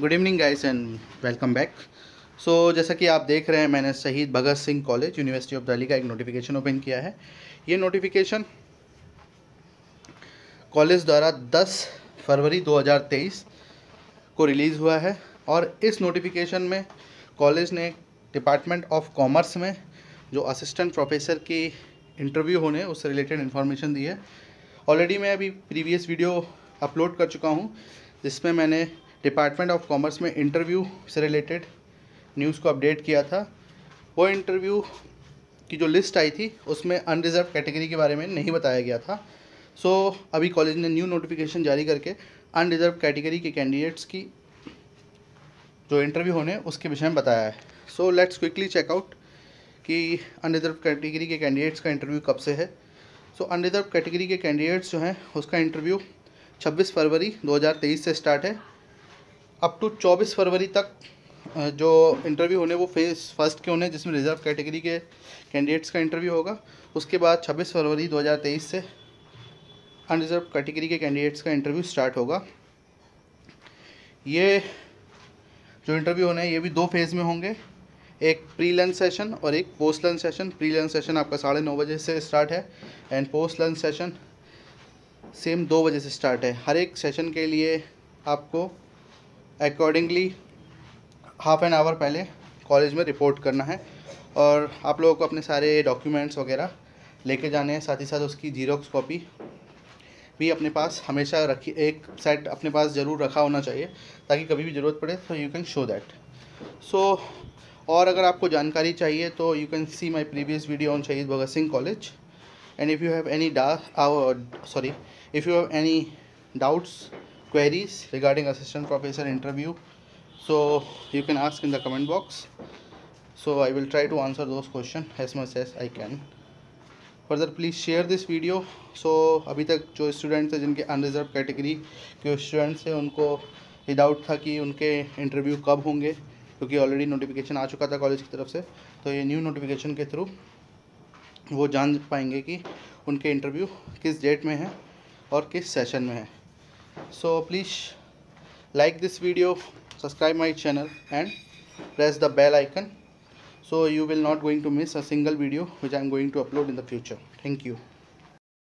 Good evening guys and welcome back so जैसा कि आप देख रहे हैं, मैंने Shaheed Bhagat Singh college university of Delhi का एक नोटिफिकेशन ओपन किया है। ये नोटिफिकेशन कॉलेज द्वारा 10 फरवरी 2023 को रिलीज़ हुआ है और इस नोटिफिकेशन में कॉलेज ने डिपार्टमेंट ऑफ़ कॉमर्स में जो असिस्टेंट प्रोफेसर की इंटरव्यू होने उससे रिलेटेड इन्फॉर्मेशन दी है। ऑलरेडी मैं अभी प्रीवियस वीडियो अपलोड कर चुका हूँ, जिसमें मैंने डिपार्टमेंट ऑफ़ कॉमर्स में इंटरव्यू से रिलेटेड न्यूज़ को अपडेट किया था। वो इंटरव्यू की जो लिस्ट आई थी उसमें अनरिजर्व कैटेगरी के बारे में नहीं बताया गया था। सो so, अभी कॉलेज ने न्यू नोटिफिकेशन जारी करके अनरिजर्व कैटेगरी के कैंडिडेट्स की जो इंटरव्यू होने उसके विषय में बताया है। So let's quickly check out कि अनरिजर्व कैटेगरी के कैंडिडेट्स का इंटरव्यू कब से है। सो अनरिजर्व कैटेगरी के कैंडिडेट्स जो हैं उसका इंटरव्यू 26 फरवरी 2023 से स्टार्ट है। अप टू 24 फरवरी तक जो इंटरव्यू होने, वो फ़ेज़ फ़र्स्ट के होने, जिसमें रिज़र्व कैटेगरी के कैंडिडेट्स का इंटरव्यू होगा। उसके बाद 26 फरवरी 2023 से अनरिजर्व कैटेगरी के कैंडिडेट्स का इंटरव्यू स्टार्ट होगा। ये जो इंटरव्यू होने हैं, ये भी दो फ़ेज़ में होंगे। एक प्री लंच सेशन और एक post lunch session pre lunch session आपका साढ़े नौ बजे से स्टार्ट है and post lunch session same दो बजे से स्टार्ट है। हर एक सेशन के लिए आपको अकॉर्डिंगली हाफ़ एन आवर पहले कॉलेज में रिपोर्ट करना है और आप लोगों को अपने सारे डॉक्यूमेंट्स वगैरह लेके जाने हैं, साथ ही साथ उसकी जीरोक्स कॉपी भी अपने पास हमेशा रखी, एक सेट अपने पास ज़रूर रखा होना चाहिए, ताकि कभी भी ज़रूरत पड़े तो you can show that so और अगर आपको जानकारी चाहिए तो you can see my previous video on Shaheed Bhagat Singh college and if you have any डा sorry if you have any doubts queries regarding assistant professor interview so you can ask in the comment box so i will try to answer those questions as much as i can further please share this video so अभी तक जो students हैं जिनके unreserved category के students हैं उनको ये doubt था कि उनके इंटरव्यू कब होंगे क्योंकि ऑलरेडी नोटिफिकेशन आ चुका था कॉलेज की तरफ़ से तो ये न्यू नोटिफिकेशन के थ्रू वो जान पाएँगे कि उनके इंटरव्यू किस डेट में है और किस सेशन में है so please like this video subscribe my channel and press the bell icon so you will not going to miss a single video which I am going to upload in the future. Thank you